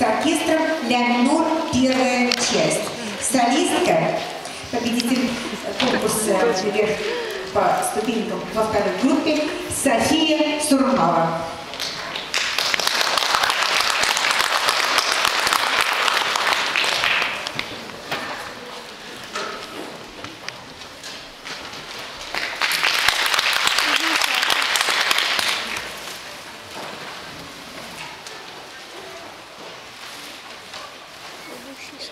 с оркестром «Ля минор» первая часть. Солистка, победитель конкурса вверх по ступенькам во второй группе София Сурмала. she's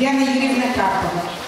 Яна Юрьевна Карпова.